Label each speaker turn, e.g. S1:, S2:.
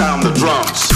S1: sound the drums.